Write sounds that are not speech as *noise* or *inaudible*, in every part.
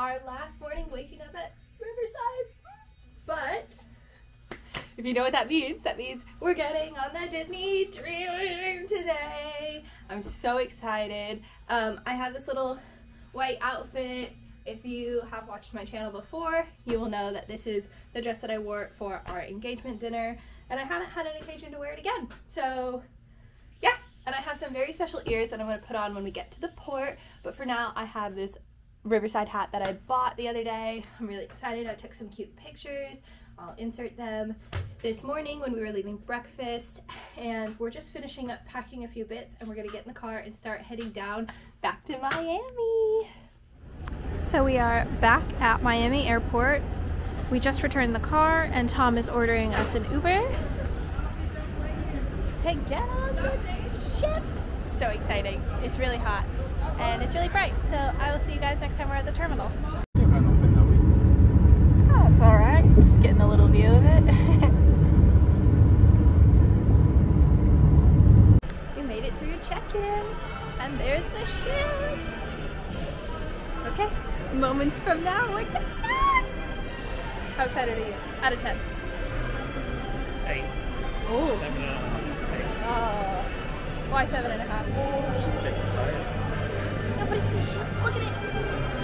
our last morning waking up at Riverside. But if you know what that means, that means we're getting on the Disney Dream today. I'm so excited. Um, I have this little white outfit. If you have watched my channel before, you will know that this is the dress that I wore for our engagement dinner, and I haven't had an occasion to wear it again. So, yeah, and I have some very special ears that I'm to put on when we get to the port, but for now, I have this Riverside hat that I bought the other day. I'm really excited. I took some cute pictures. I'll insert them this morning when we were leaving breakfast and we're just finishing up packing a few bits and we're gonna get in the car and start heading down back to Miami. So we are back at Miami Airport. We just returned the car and Tom is ordering us an Uber to get on the ship. So exciting. It's really hot and it's really bright. So I will see you guys next time we're at the terminal. Oh, it's all right. Just getting a little view of it. *laughs* we made it through your check-in, and there's the ship. Okay, moments from now, we're getting on. How excited are you? Out of 10. Eight. Oh. Seven and a half. Eight. Oh. Why seven and a half? Just a bit tired. It's the ship. Look at it.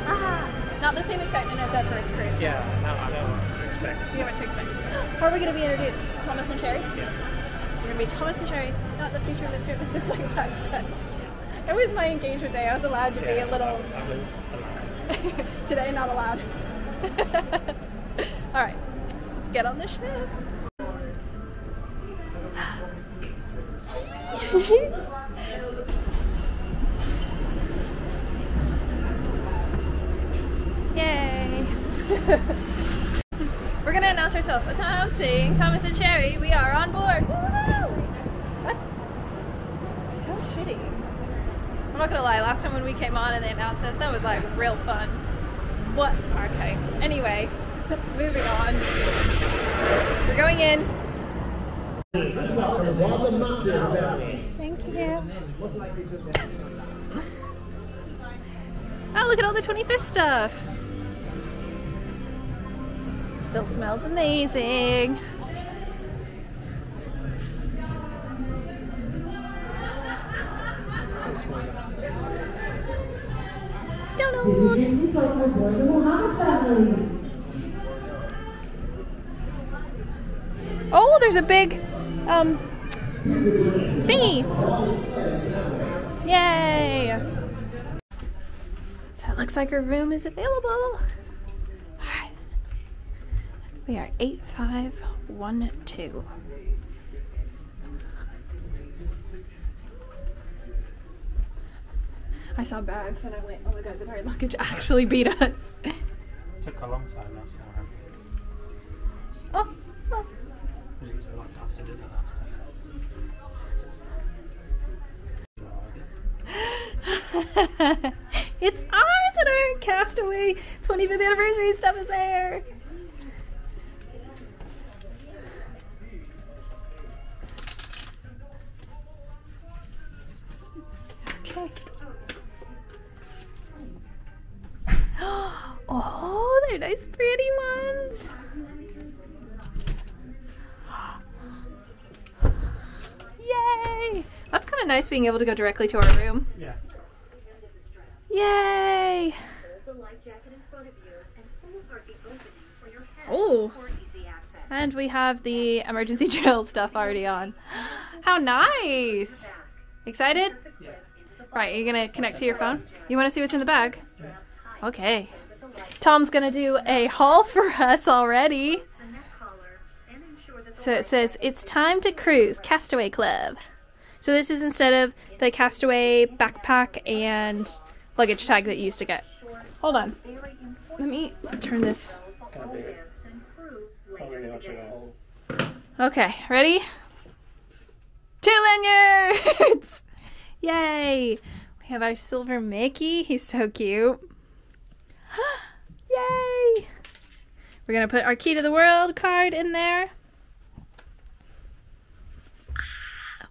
Ah. Not the same excitement as that first cruise. Yeah, no, I know what to expect. You know what to expect. How are we going to be introduced? Thomas and Shari? Yeah. We're gonna be Thomas and Shari, not the future Mr. and Mrs. like last. It was my engagement day. I was allowed to be a little. I, I was allowed. *laughs* Today, not allowed. *laughs* All right, let's get on the ship. *gasps* *laughs* Thomas and Shari, we are on board. That's so shitty. I'm not gonna lie, last time when we came on and they announced us, that was like real fun. What? Okay. Anyway, moving on. We're going in. Thank you. Oh, look at all the 25th stuff. Still smells amazing. Oh, there's a big um thingy. Yay! So it looks like our room is available. We are 8512. I saw bags and I went, oh my god, did our luggage *laughs* actually beat us? Took a long time last time. oh, oh. It like after dinner last time? *laughs* it's ours and our castaway 25th anniversary stuff is there. Okay. *gasps* Oh, they're nice pretty ones. *gasps* Yay! That's kind of nice being able to go directly to our room. Yeah. Yay! the life jacket in front of you and pull apart the opening for your head Oh. for easy access. And we have the emergency *laughs* drill stuff already on. *gasps* How nice! Excited? Right, are you gonna connect to your phone? You wanna see what's in the bag? Okay. Tom's gonna do a haul for us already. So it says, it's time to cruise, Castaway Club. So this is instead of the Castaway backpack and luggage tag that you used to get. Hold on. Let me turn this. Okay, ready? Two lanyards! *laughs* Yay! We have our silver Mickey. He's so cute. *gasps* Yay! We're gonna put our key to the world card in there.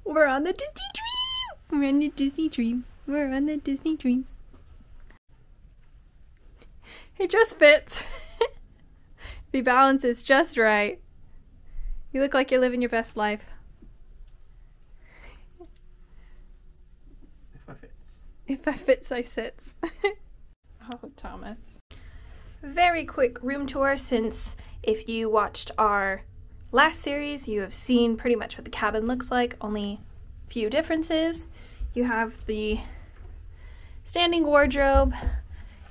We're on the Disney Dream! We're on the Disney Dream. We're on the Disney Dream. It just fits. *laughs* if he balances just right. You look like you're living your best life. If I fits. If I fits, I sits. *laughs* oh, Thomas. Very quick room tour since if you watched our last series, you have seen pretty much what the cabin looks like, only few differences. You have the standing wardrobe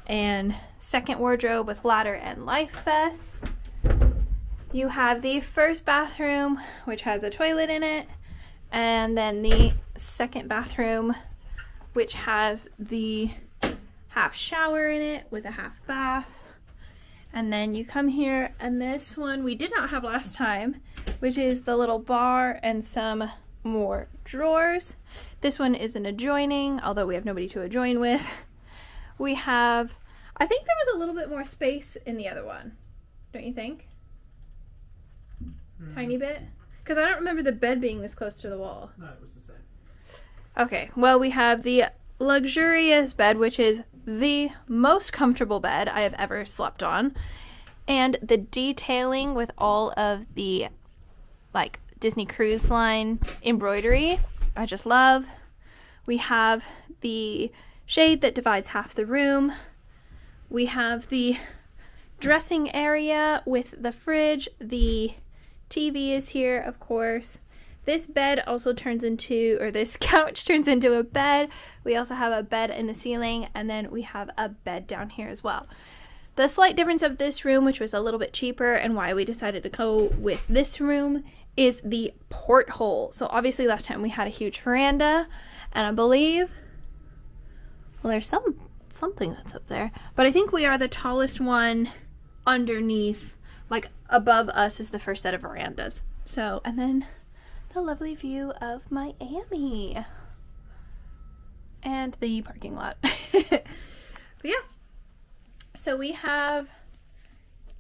and second wardrobe with ladder and life vest. You have the first bathroom, which has a toilet in it, and then the second bathroom, which has the half shower in it with a half bath. And then you come here, and this one we did not have last time, which is the little bar and some more drawers. This one is an adjoining, although we have nobody to adjoin with. We have, I think there was a little bit more space in the other one, don't you think? Hmm. Tiny bit? Because I don't remember the bed being this close to the wall. No, it was the same. Okay, well, we have the luxurious bed, which is the most comfortable bed I have ever slept on. And the detailing with all of the like Disney Cruise Line embroidery, I just love. We have the shade that divides half the room. We have the dressing area with the fridge. The TV is here, of course. This bed also turns into, or this *laughs* couch turns into a bed. We also have a bed in the ceiling, and then we have a bed down here as well. The slight difference of this room, which was a little bit cheaper, and why we decided to go with this room, is the porthole. So obviously last time we had a huge veranda, and I believe, well, there's some something that's up there, but I think we are the tallest one underneath, like above us is the first set of verandas. So, and then the lovely view of Miami and the parking lot. *laughs* but yeah, so we have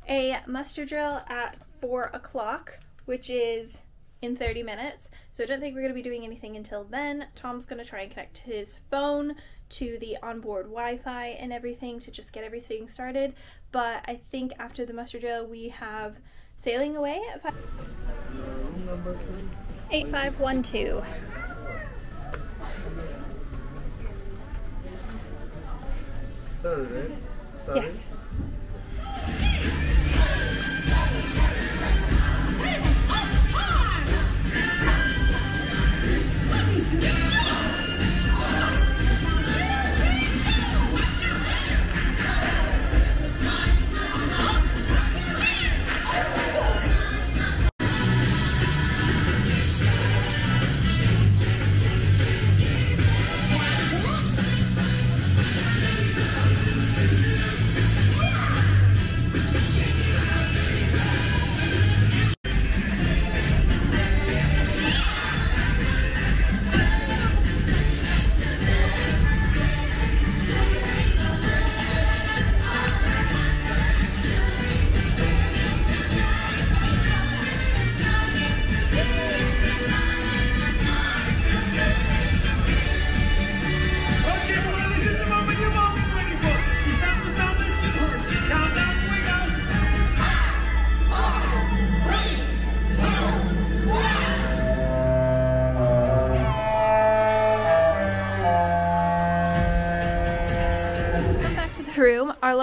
a muster drill at four o'clock, which is in 30 minutes. So I don't think we're going to be doing anything until then. Tom's going to try and connect his phone to the onboard Wi-Fi and everything to just get everything started. But I think after the muster drill, we have sailing away at five. Room number three. 8512. Saturday. Saturday. Yes.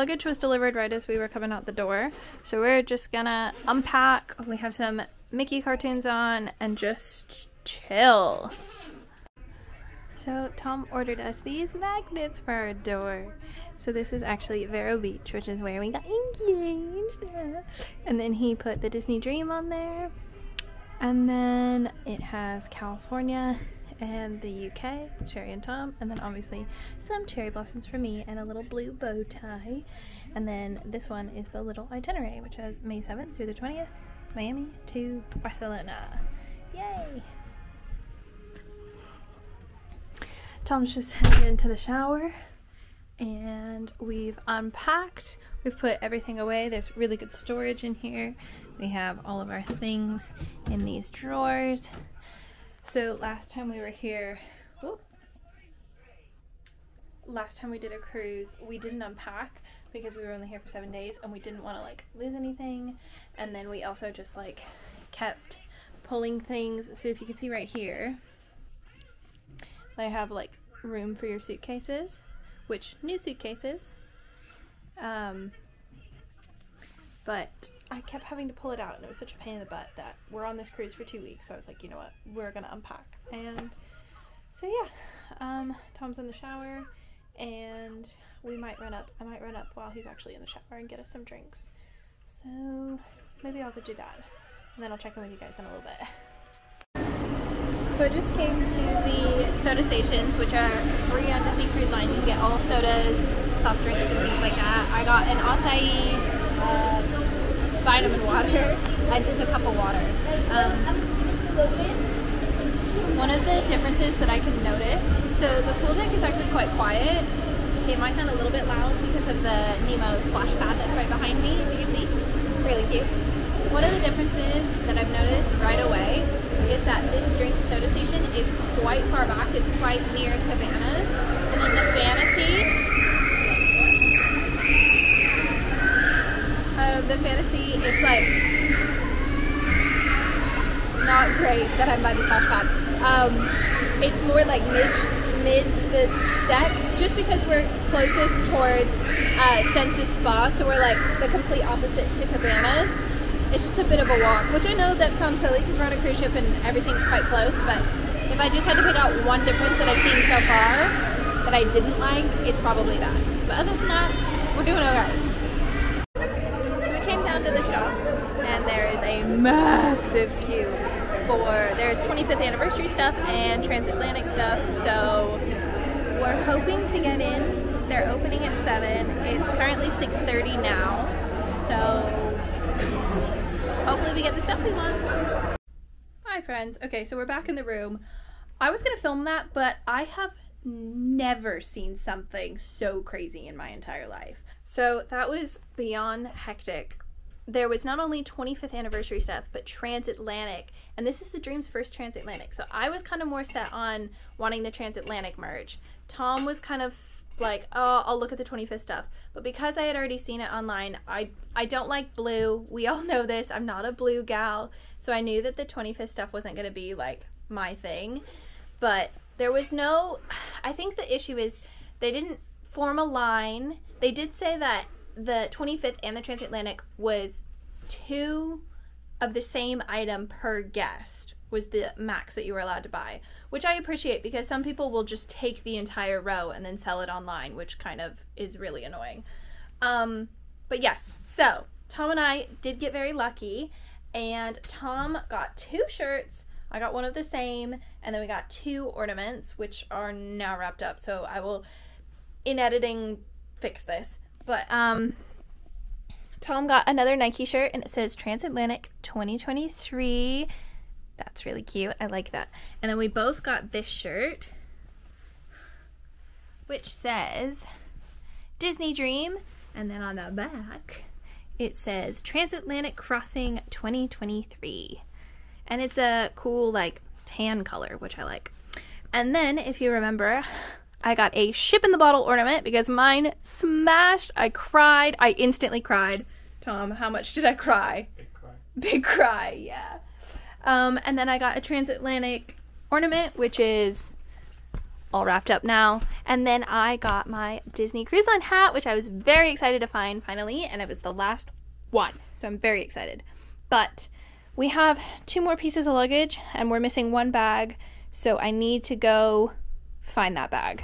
Luggage was delivered right as we were coming out the door. So we're just gonna unpack. We have some Mickey cartoons on and just chill. So Tom ordered us these magnets for our door. So this is actually Vero Beach, which is where we got engaged. And then he put the Disney Dream on there. And then it has California and the UK, Shari and Tom, and then obviously some cherry blossoms for me and a little blue bow tie. And then this one is the little itinerary, which has May 7th through the 20th, Miami to Barcelona. Yay! Tom's just headed into the shower and we've unpacked. We've put everything away. There's really good storage in here. We have all of our things in these drawers. So last time we were here, whoop, last time we did a cruise, we didn't unpack, because we were only here for seven days and we didn't want to like lose anything. And then we also just like kept pulling things. So if you can see right here, they have like room for your suitcases, which new suitcases. Um, but I kept having to pull it out, and it was such a pain in the butt that we're on this cruise for two weeks. So I was like, you know what, we're gonna unpack. And so yeah, um, Tom's in the shower, and we might run up. I might run up while he's actually in the shower and get us some drinks. So maybe I'll go do that, and then I'll check in with you guys in a little bit. So I just came to the soda stations, which are free on Disney Cruise Line. You can get all sodas, soft drinks, and things like that. I got an acai uh, vitamin water and just a cup of water. Um, one of the differences that I can notice, so the pool deck is actually quite quiet. It might sound a little bit loud because of the Nemo splash pad that's right behind me, if you can see. Really cute. One of the differences that I've noticed right away is that this drink soda station is quite far back. It's quite near Cabanas. And then the Fantasy, uh, the Fantasy, it's like not great that I'm by the splash pad. Um, it's more like mid mid the deck, just because we're closest towards uh, Senses Spa, so we're like the complete opposite to Cabanas. It's just a bit of a walk, which I know that sounds silly because we're on a cruise ship and everything's quite close, but if I just had to pick out one difference that I've seen so far that I didn't like, it's probably that. But other than that, we're doing alright. So we came down to the shops and there is a massive queue for there's 25th anniversary stuff and transatlantic stuff. So we're hoping to get in. They're opening at 7. It's currently 6:30 now. So hopefully we get the stuff we want. Hi friends. Okay, so we're back in the room. I was going to film that, but I have never seen something so crazy in my entire life. So that was beyond hectic. There was not only 25th anniversary stuff, but transatlantic. And this is the Dream's first transatlantic. So I was kind of more set on wanting the transatlantic merch. Tom was kind of like, oh, I'll look at the 25th stuff. But because I had already seen it online, I I don't like blue. We all *laughs* know this. I'm not a blue gal. So I knew that the 25th stuff wasn't going to be like my thing. But there was no *sighs* I think the issue is they didn't form a line. They did say that the 25th and the transatlantic was two of the same item per guest was the max that you were allowed to buy, which I appreciate because some people will just take the entire row and then sell it online, which kind of is really annoying. Um, but yes, so Tom and I did get very lucky, and Tom got two shirts. I got one of the same, and then we got two ornaments, which are now wrapped up. So I will, in editing, fix this. But um, Tom got another Nike shirt, and it says Transatlantic 2023. That's really cute. I like that. And then we both got this shirt, which says Disney Dream. And then on the back, it says Transatlantic Crossing 2023. And it's a cool, like, tan color, which I like. And then, if you remember, I got a ship in the bottle ornament because mine smashed. I cried. I instantly cried. Tom, how much did I cry? Big cry. Big cry, yeah. Um, and then I got a transatlantic ornament, which is all wrapped up now. And then I got my Disney Cruise Line hat, which I was very excited to find finally, and it was the last one. So I'm very excited. But we have two more pieces of luggage, and we're missing one bag. So I need to go find that bag.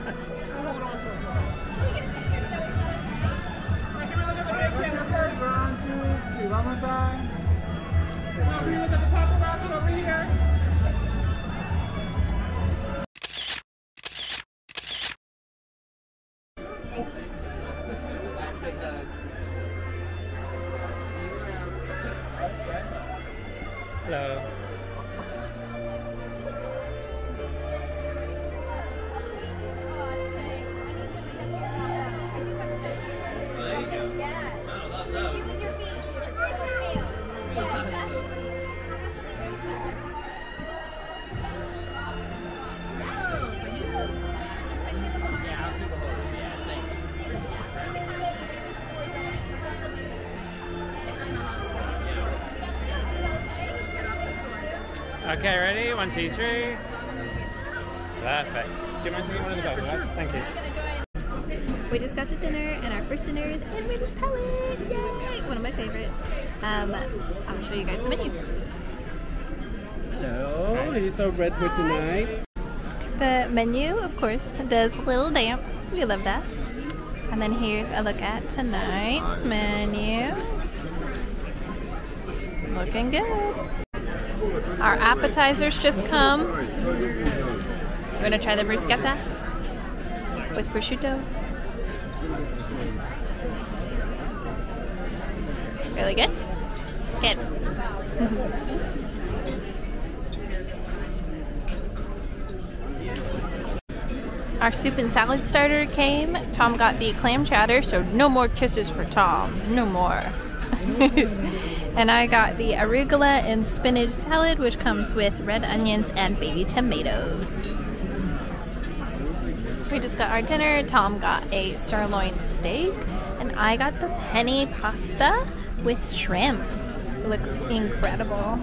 Okay, ready? One, two, three. Perfect. Do you mind taking one of the bags? Sure. Thank you. We just got to dinner, and our first dinner is Animator's Palate. Yay! One of my favorites. Um, I'll show you guys the menu. Hello, here's our red book tonight. The menu, of course, does a little dance. We love that. And then here's a look at tonight's menu. Looking good. Our appetizers just come. We're gonna try the bruschetta with prosciutto. Really good? Good. Mm-hmm. Our soup and salad starter came. Tom got the clam chowder, so no more kisses for Tom. No more. *laughs* and I got the arugula and spinach salad, which comes with red onions and baby tomatoes. We just got our dinner. Tom got a sirloin steak, and I got the penne pasta with shrimp. It looks incredible.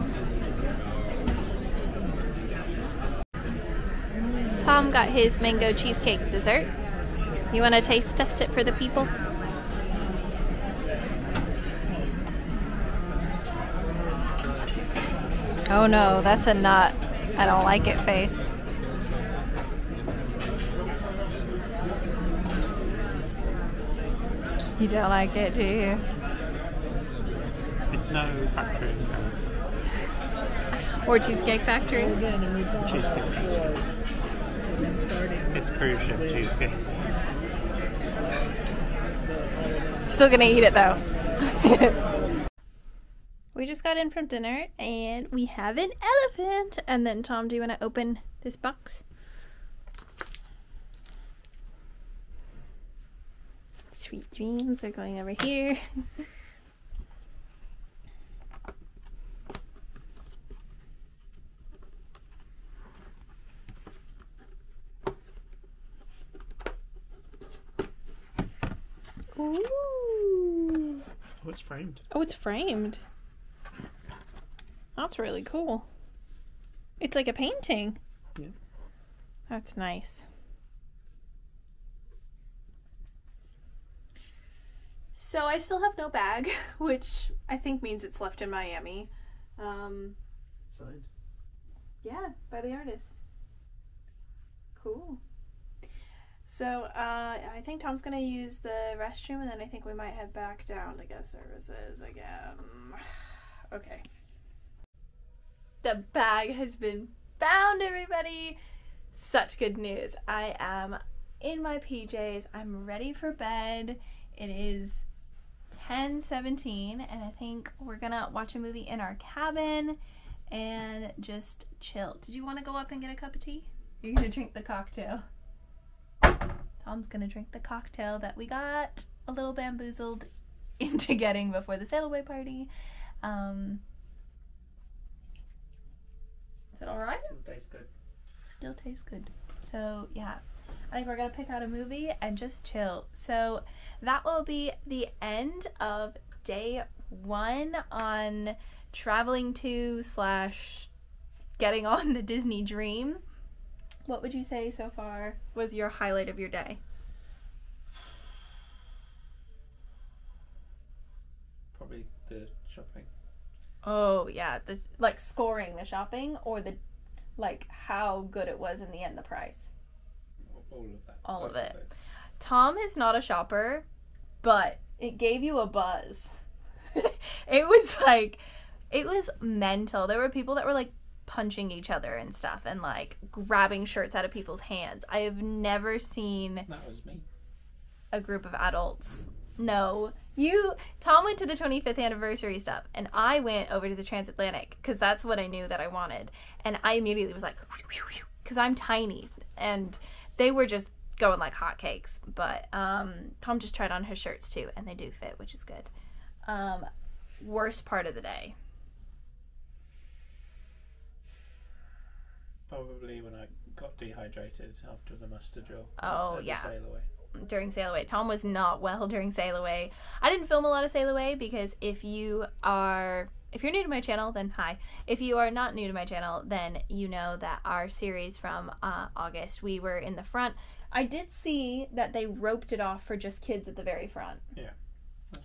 Tom got his mango cheesecake dessert. You want to taste test it for the people? Oh no, that's a nut. I don't like it face. You don't like it, do you? It's no factory. Or Cheesecake Factory? Cheesecake factory. It's cruise ship cheesecake. Still gonna eat it though. *laughs* we just got in from dinner and we have an elephant. And then, Tom, do you want to open this box? Sweet dreams are going over here. *laughs* Ooh. Oh, it's framed. Oh, it's framed. That's really cool. It's like a painting. Yeah. That's nice. So I still have no bag, *laughs* which I think means it's left in Miami. Um, Signed. yeah, by the artist. Cool. So uh, I think Tom's gonna use the restroom, and then I think we might head back down to guest services again. *sighs* Okay. The bag has been found, everybody. Such good news. I am in my PJs. I'm ready for bed. It is 10:17 and I think we're going to watch a movie in our cabin and just chill. Did you want to go up and get a cup of tea? You're going to drink the cocktail. Tom's going to drink the cocktail that we got a little bamboozled *laughs* into getting before the sail away party. Um Is it all right? Still tastes good. still tastes good. So yeah, I think we're gonna pick out a movie and just chill. So that will be the end of day one on traveling to slash getting on the Disney Dream. What would you say so far was your highlight of your day? Probably the shopping. Oh yeah, the like scoring the shopping or the like how good it was in the end the price. all of that. All of it. Tom is not a shopper, but it gave you a buzz. *laughs* it was like, it was mental. There were people that were like punching each other and stuff and like grabbing shirts out of people's hands. I have never seen That was me. a group of adults. No. You, Tom went to the 25th anniversary stuff, and I went over to the transatlantic because that's what I knew that I wanted. And I immediately was like, because I'm tiny, and they were just going like hotcakes. But um, Tom just tried on his shirts too, and they do fit, which is good. Um, worst part of the day. Probably when I got dehydrated after the muster drill. Oh, yeah. During Sail Away. Tom was not well during Sail Away. I didn't film a lot of Sail Away because if you are if you're new to my channel, then hi. If you are not new to my channel, then you know that our series from uh, August, we were in the front. I did see that they roped it off for just kids at the very front. Yeah.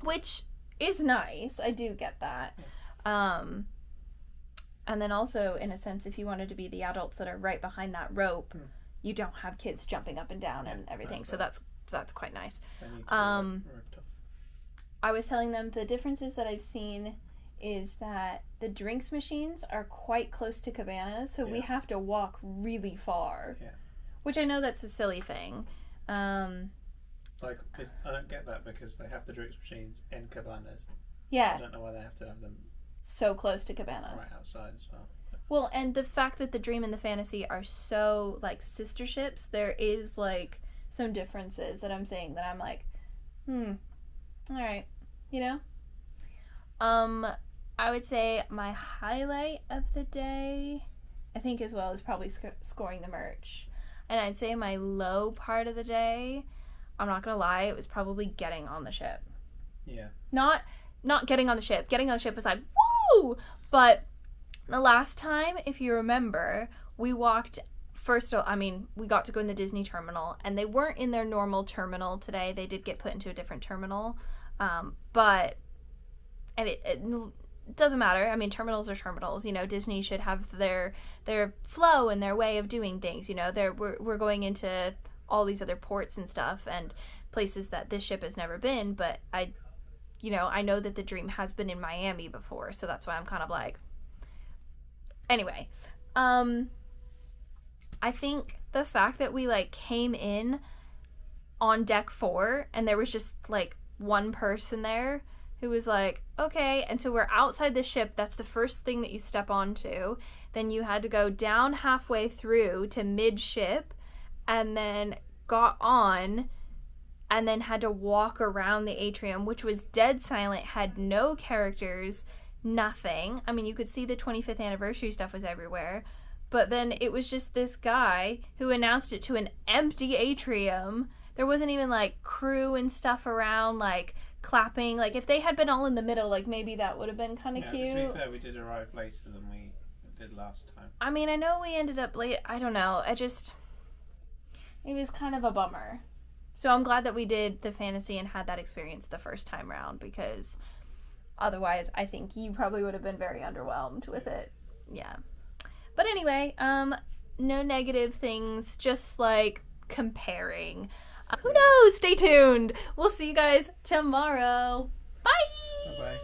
Which is nice. I do get that. Um, and then also, in a sense, if you wanted to be the adults that are right behind that rope, you don't have kids jumping up and down and everything. right, So right. that's that's quite nice. They need to Um, be ripped off. I was telling them the differences that I've seen is that the drinks machines are quite close to cabanas, so we have to walk really far. Yeah. Which I know that's a silly thing. Um, Like, I don't get that because they have the drinks machines in cabanas. Yeah. I don't know why they have to have them so close to cabanas. right outside as well. Well, and the fact that the dream and the fantasy are so like sister ships, there is like some differences that I'm saying that I'm like, hmm, all right, you know. Um, I would say my highlight of the day, I think as well, is probably sc- scoring the merch, and I'd say my low part of the day. I'm not gonna lie, it was probably getting on the ship Yeah. not not getting on the ship. Getting on the ship was like woo, but the last time, if you remember, we walked. First, I mean, we got to go in the Disney terminal, and they weren't in their normal terminal today. They did get put into a different terminal, um, but and it, it doesn't matter. I mean, terminals are terminals. You know, Disney should have their their flow and their way of doing things. You know, they're we're we're going into all these other ports and stuff and places that this ship has never been. But I you know, I know that the dream has been in Miami before, so that's why I'm kind of like Anyway, um I think the fact that we like came in on deck 4 and there was just like one person there who was like, "Okay." And so we're outside the ship. That's the first thing that you step onto. Then you had to go down halfway through to midship and then got on and then had to walk around the atrium, which was dead silent, had no characters, nothing. I mean, you could see the 25th anniversary stuff was everywhere, but then it was just this guy who announced it to an empty atrium. There wasn't even like crew and stuff around, like clapping. Like, if they had been all in the middle, like maybe that would have been kind of yeah, cute. To be fair, we did arrive later than we did last time. I mean, I know we ended up late. I don't know. I just. It was kind of a bummer. So I'm glad that we did the fantasy and had that experience the first time round because otherwise I think you probably would have been very underwhelmed with it. Yeah. But anyway, um no negative things, just like comparing. Uh, who knows? Stay tuned. We'll see you guys tomorrow. Bye.